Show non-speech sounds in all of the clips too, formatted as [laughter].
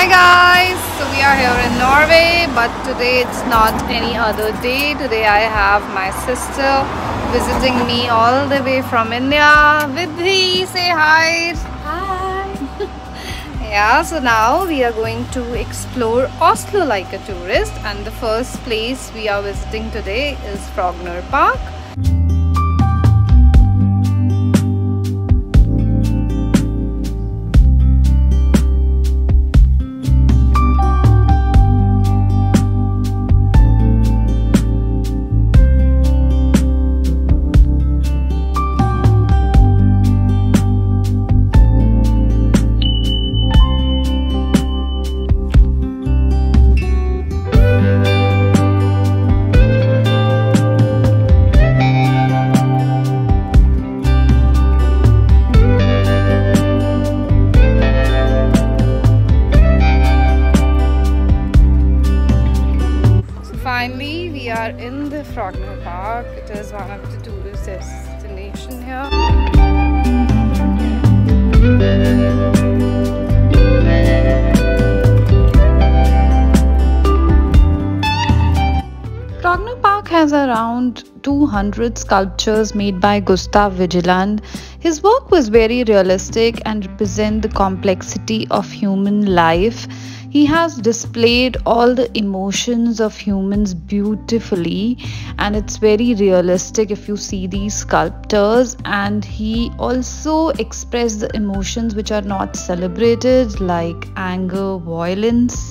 Hi guys, so we are here in Norway, but today it's not any other day. Today I have my sister visiting me all the way from India. Vidhi, say hi. Hi. [laughs] Yeah, so now we are going to explore Oslo like a tourist, and the first place we are visiting today is Frogner Park. Finally, we are in the Frogner Park. It is one of the tourist destination here. Frogner Park has around 200 sculptures made by Gustav Vigeland. His work was very realistic and represent the complexity of human life. He has displayed all the emotions of humans beautifully and it's very realistic if you see these sculptures and he also expressed the emotions which are not celebrated like anger, violence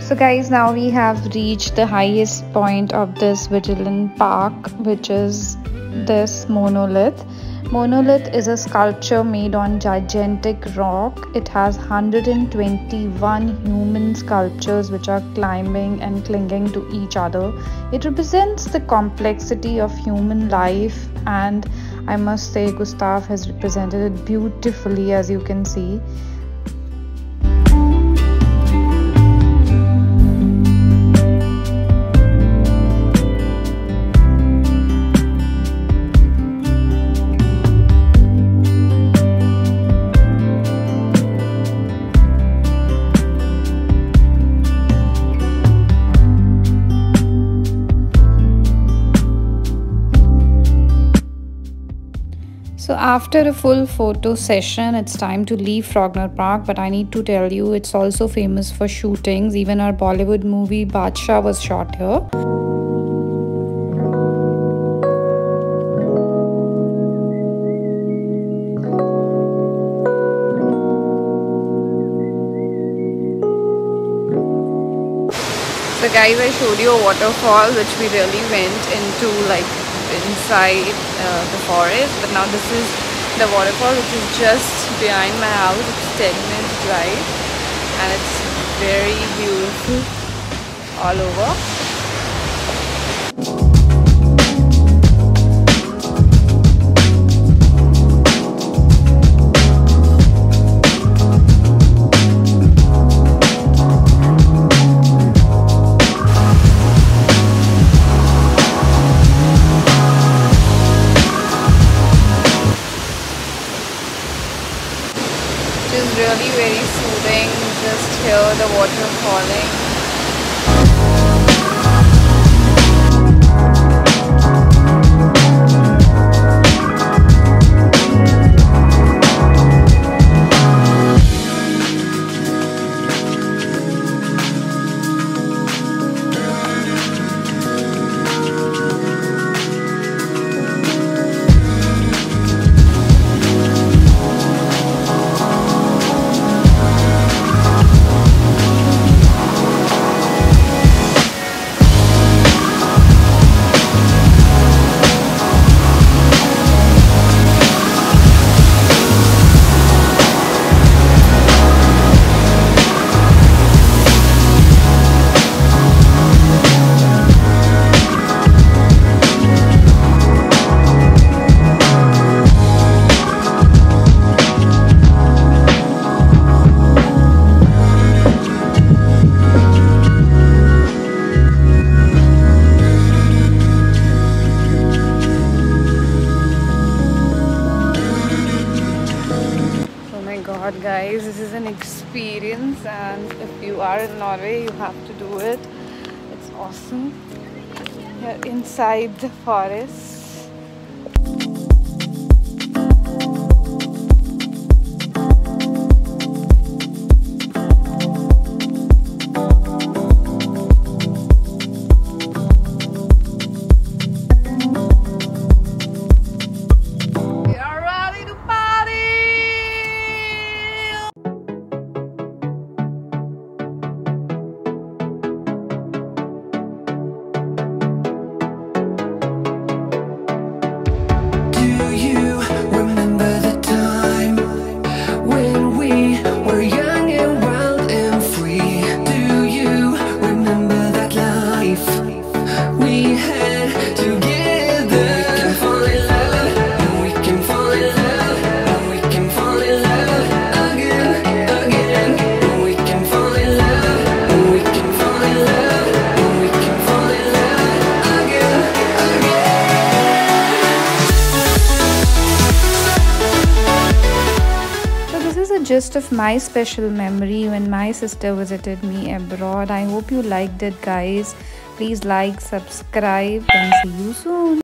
So guys, now we have reached the highest point of this Vigeland Park, which is this monolith. Monolith is a sculpture made on gigantic rock. It has 121 human sculptures which are climbing and clinging to each other. It represents the complexity of human life and I must say Gustav has represented it beautifully as you can see. So after a full photo session, it's time to leave Frogner Park. But I need to tell you, it's also famous for shootings. Even our Bollywood movie Badshah was shot here. So guys, I showed you a waterfall which we really went into like inside uh, the forest. But now this is the waterfall which is just behind my house. It's 10 minutes drive and it's very beautiful all over. Hear the water falling. Experience and if you are in Norway you have to do it. It's awesome. You're inside the forest gist of my special memory when my sister visited me abroad. I hope you liked it, guys. Please like, subscribe, and see you soon.